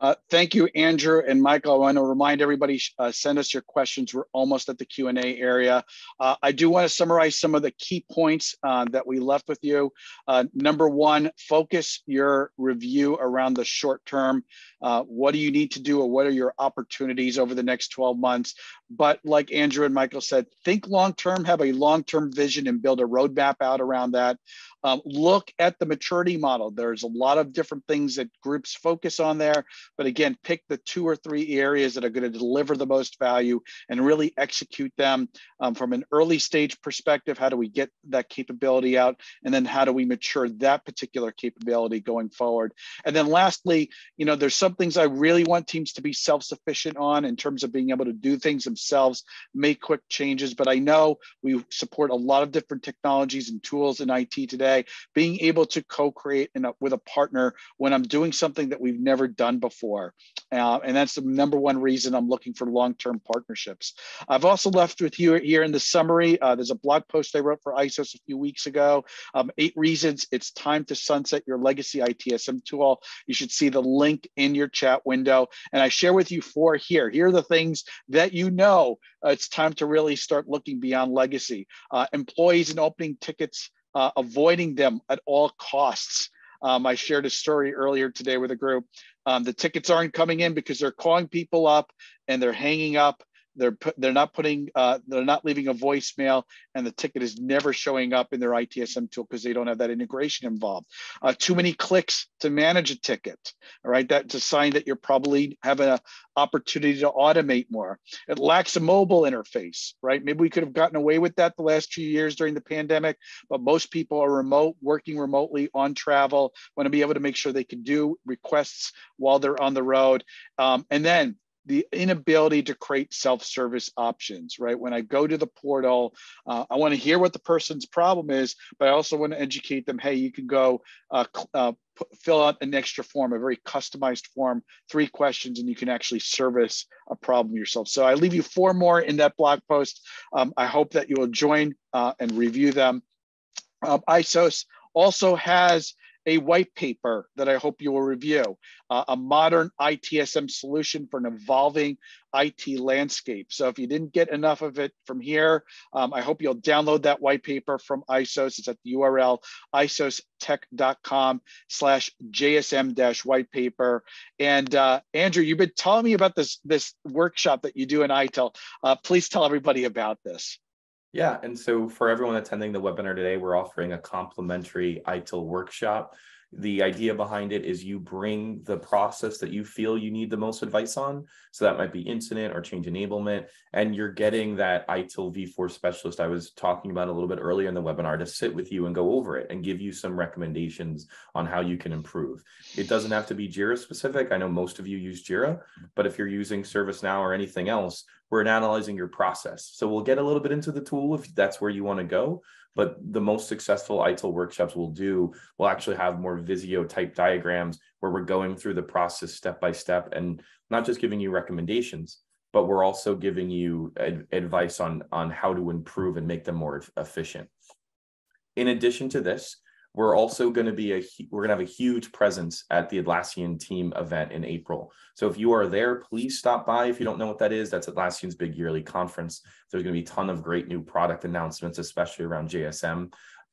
uh, thank you, Andrew and Michael. I want to remind everybody, uh, send us your questions. We're almost at the Q&A area. Uh, I do want to summarize some of the key points uh, that we left with you. Uh, number one, focus your review around the short term. Uh, what do you need to do or what are your opportunities over the next 12 months? But like Andrew and Michael said, think long-term, have a long-term vision and build a roadmap out around that. Um, look at the maturity model. There's a lot of different things that groups focus on there. But again, pick the two or three areas that are going to deliver the most value and really execute them um, from an early stage perspective. How do we get that capability out? And then how do we mature that particular capability going forward? And then lastly, you know, there's some things I really want teams to be self-sufficient on in terms of being able to do things themselves, make quick changes. But I know we support a lot of different technologies and tools in IT today. Being able to co-create a, with a partner when I'm doing something that we've never done before, uh, and that's the number one reason I'm looking for long-term partnerships. I've also left with you here in the summary. Uh, there's a blog post I wrote for ISOS a few weeks ago. Um, eight reasons it's time to sunset your legacy ITSM tool. You should see the link in your chat window, and I share with you four here. Here are the things that you know uh, it's time to really start looking beyond legacy. Uh, employees and opening tickets, uh, avoiding them at all costs. Um, I shared a story earlier today with a group. Um, the tickets aren't coming in because they're calling people up and they're hanging up they're they're not putting uh, they're not leaving a voicemail, and the ticket is never showing up in their ITSM tool because they don't have that integration involved. Uh, too many clicks to manage a ticket. All right, that's a sign that you're probably having an opportunity to automate more. It lacks a mobile interface. Right, maybe we could have gotten away with that the last few years during the pandemic, but most people are remote, working remotely on travel, want to be able to make sure they can do requests while they're on the road, um, and then the inability to create self-service options right? When i go to the portal uh, i want to hear what the person's problem is but i also want to educate them hey you can go uh, uh, fill out an extra form a very customized form three questions and you can actually service a problem yourself. So i leave you four more in that blog post. Um, i hope that you will join uh, and review them. Um, isos also has a white paper that I hope you will review, uh, a modern ITSM solution for an evolving IT landscape. So if you didn't get enough of it from here, um, I hope you'll download that white paper from ISOS. It's at the URL isostech.com slash JSM dash white paper. And uh, Andrew, you've been telling me about this, this workshop that you do in ITIL. Uh, please tell everybody about this. Yeah, and so for everyone attending the webinar today, we're offering a complimentary ITIL workshop the idea behind it is you bring the process that you feel you need the most advice on. So that might be incident or change enablement. And you're getting that ITIL V4 specialist I was talking about a little bit earlier in the webinar to sit with you and go over it and give you some recommendations on how you can improve. It doesn't have to be JIRA specific. I know most of you use JIRA, but if you're using ServiceNow or anything else, we're analyzing your process. So we'll get a little bit into the tool if that's where you want to go, but the most successful ITIL workshops we'll do will actually have more Visio type diagrams where we're going through the process step by step and not just giving you recommendations, but we're also giving you ad- advice on, on how to improve and make them more efficient. In addition to this, we're also going to be a we're going to have a huge presence at the Atlassian team event in April. So if you are there, please stop by. If you don't know what that is, that's Atlassian's big yearly conference. There's going to be a ton of great new product announcements, especially around JSM.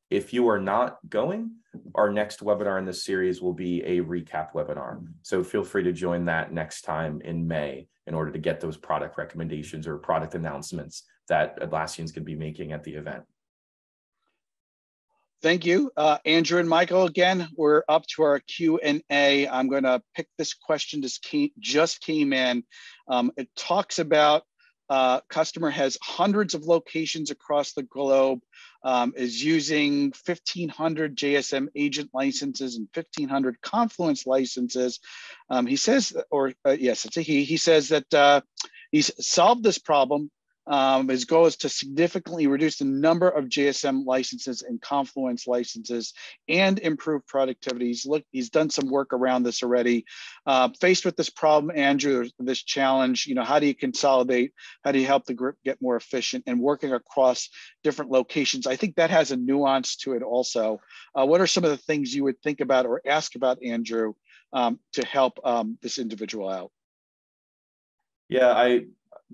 If you are not going, our next webinar in this series will be a recap webinar. So feel free to join that next time in May in order to get those product recommendations or product announcements that Atlassian's going to be making at the event. Thank you, uh, Andrew and Michael. Again, we're up to our Q and A. I'm going to pick this question just came, just came in. Um, it talks about uh, customer has hundreds of locations across the globe, um, is using 1,500 JSM agent licenses and 1,500 Confluence licenses. Um, he says, or uh, yes, it's a he. He says that uh, he's solved this problem um, his goal is to significantly reduce the number of JSM licenses and Confluence licenses and improve productivity. He's, look, he's done some work around this already. Uh, faced with this problem, Andrew, this challenge, you know, how do you consolidate? How do you help the group get more efficient and working across different locations? I think that has a nuance to it also. Uh, what are some of the things you would think about or ask about, Andrew, um, to help um, this individual out? Yeah, I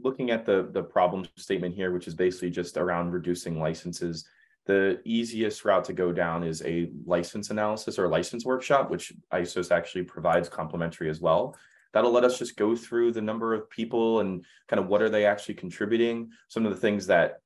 looking at the the problem statement here, which is basically just around reducing licenses, the easiest route to go down is a license analysis or license workshop, which ISOS actually provides complimentary as well. That'll let us just go through the number of people and kind of what are they actually contributing. Some of the things that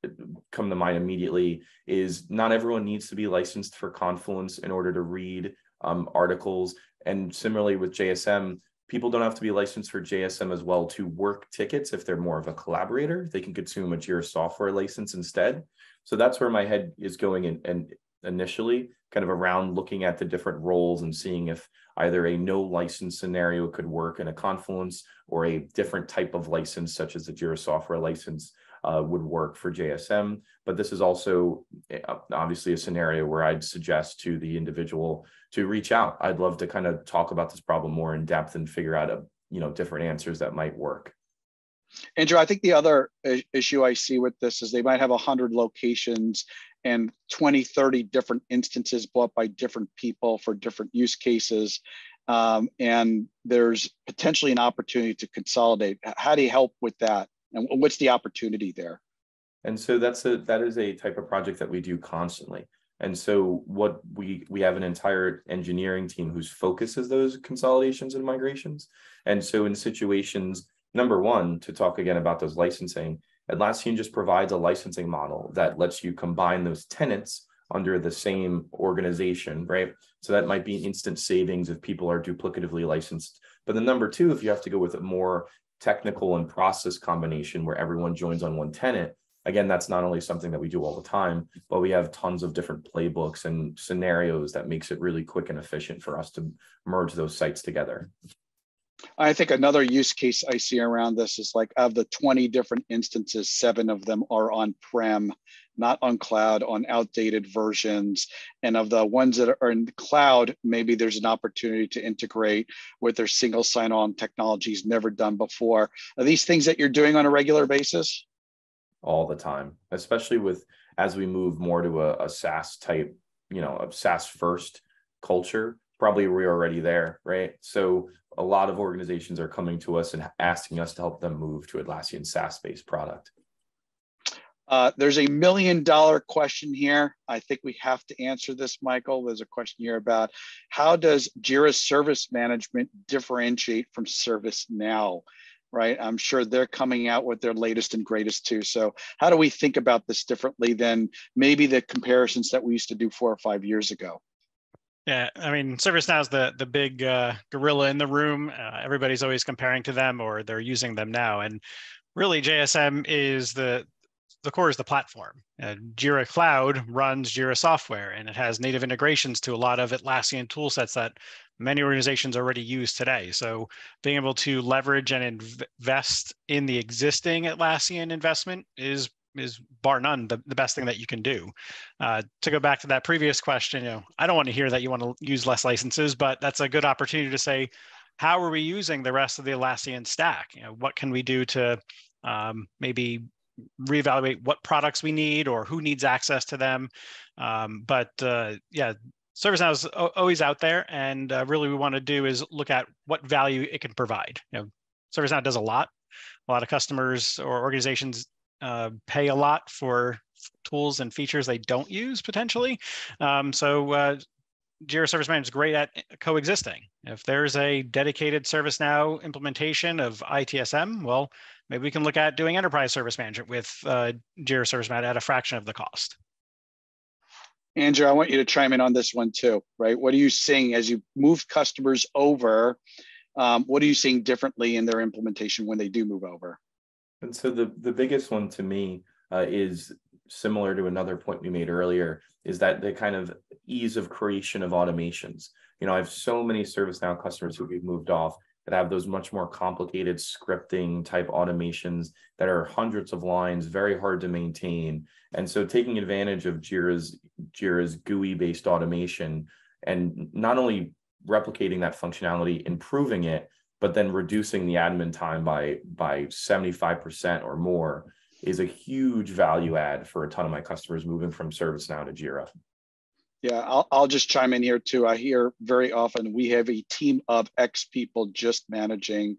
come to mind immediately is not everyone needs to be licensed for Confluence in order to read um, articles. And similarly with JSM, people don't have to be licensed for JSM as well to work tickets if they're more of a collaborator. They can consume a Jira software license instead. So that's where my head is going and, and initially kind of around looking at the different roles and seeing if either a no license scenario could work in a Confluence or a different type of license such as the Jira software license uh, would work for JSM. But this is also eh, obviously a scenario where I'd suggest to the individual to reach out. I'd love to kind of talk about this problem more in depth and figure out a you know different answers that might work. Andrew, I think the other issue I see with this is they might have 100 locations and 20, 30 different instances bought by different people for different use cases. Um, and there's potentially an opportunity to consolidate. How do you help with that? And what's the opportunity there? And so that's a that is a type of project that we do constantly. And so what we we have an entire engineering team whose focus is those consolidations and migrations. And so in situations, number one, to talk again about those licensing, Atlassian just provides a licensing model that lets you combine those tenants under the same organization, right? So that might be instant savings if people are duplicatively licensed. But then number two, if you have to go with a more technical and process combination where everyone joins on one tenant, again, that's not only something that we do all the time, but we have tons of different playbooks and scenarios that makes it really quick and efficient for us to merge those sites together. I think another use case I see around this is like of the 20 different instances, seven of them are on prem, not on cloud, on outdated versions. And of the ones that are in the cloud, maybe there's an opportunity to integrate with their single sign on technologies never done before. Are these things that you're doing on a regular basis? all the time, especially with as we move more to a, a SaaS type, you know, a SaaS first culture. Probably we're already there, right? So a lot of organizations are coming to us and asking us to help them move to Atlassian SaaS based product. Uh, there's a million dollar question here. I think we have to answer this, Michael. There's a question here about how does Jira Service Management differentiate from ServiceNow? right? I'm sure they're coming out with their latest and greatest too. So how do we think about this differently than maybe the comparisons that we used to do four or five years ago? Yeah, I mean, ServiceNow is the the big uh, gorilla in the room. Uh, everybody's always comparing to them, or they're using them now. And really, JSM is the the core is the platform. Uh, Jira Cloud runs Jira software, and it has native integrations to a lot of Atlassian tool sets that many organizations already use today. So being able to leverage and invest in the existing Atlassian investment is is bar none the, the best thing that you can do. Uh, to go back to that previous question, you know, I don't want to hear that you want to use less licenses, but that's a good opportunity to say, how are we using the rest of the Atlassian stack? You know, what can we do to um, maybe reevaluate what products we need or who needs access to them? Um, but uh, yeah, ServiceNow is always out there, and uh, really we want to do is look at what value it can provide. You know, ServiceNow does a lot. A lot of customers or organizations uh, pay a lot for tools and features they don't use potentially. Um, so uh, Jira Service Management is great at coexisting. If there's a dedicated ServiceNow implementation of ITSM, well, maybe we can look at doing enterprise service management with uh, Jira Service Management at a fraction of the cost. Andrew, I want you to chime in on this one too, right? What are you seeing as you move customers over? Um, what are you seeing differently in their implementation when they do move over? And so the, the biggest one to me uh, is similar to another point we made earlier, is that the kind of ease of creation of automations. You know, I have so many ServiceNow customers who we've moved off that have those much more complicated scripting type automations that are hundreds of lines, very hard to maintain. And so taking advantage of Jira's Jira's GUI based automation and not only replicating that functionality, improving it, but then reducing the admin time by by 75% or more is a huge value add for a ton of my customers moving from ServiceNow to Jira. Yeah, I'll, I'll just chime in here too. I hear very often we have a team of X people just managing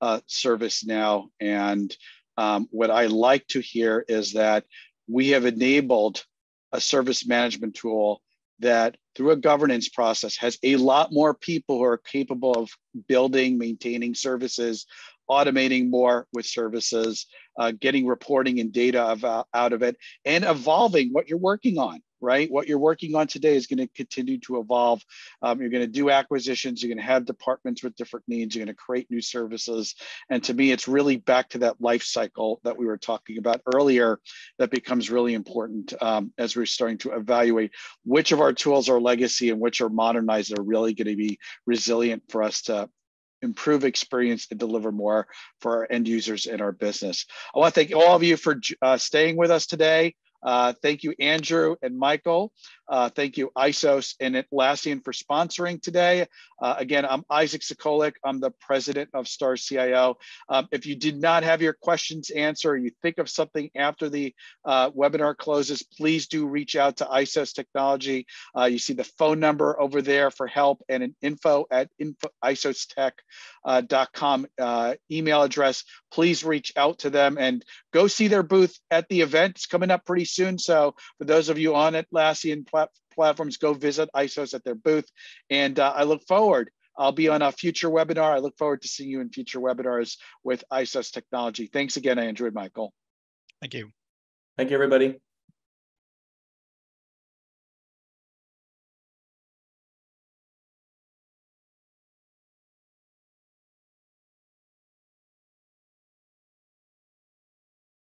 uh, ServiceNow. And um, what I like to hear is that we have enabled a service management tool that through a governance process has a lot more people who are capable of building, maintaining services, automating more with services, uh, getting reporting and data of, uh, out of it, and evolving what you're working on right? What you're working on today is going to continue to evolve. Um, you're going to do acquisitions. You're going to have departments with different needs. You're going to create new services. And to me, it's really back to that life cycle that we were talking about earlier that becomes really important um, as we're starting to evaluate which of our tools are legacy and which are modernized are really going to be resilient for us to improve experience and deliver more for our end users and our business. I want to thank all of you for uh, staying with us today. Uh, thank you, Andrew and Michael. Uh, thank you, ISOS and Atlassian for sponsoring today. Uh, again, I'm Isaac Sacolick. I'm the president of Star CIO. Um, if you did not have your questions answered, or you think of something after the uh, webinar closes, please do reach out to ISOS Technology. Uh, you see the phone number over there for help and an info at info, isostech.com uh, email address. Please reach out to them and go see their booth at the event. It's coming up pretty soon. So for those of you on Atlassian plat platforms, go visit ISOS at their booth. And uh, I look forward. I'll be on a future webinar. I look forward to seeing you in future webinars with ISOS technology. Thanks again, Andrew and Michael. Thank you. Thank you, everybody.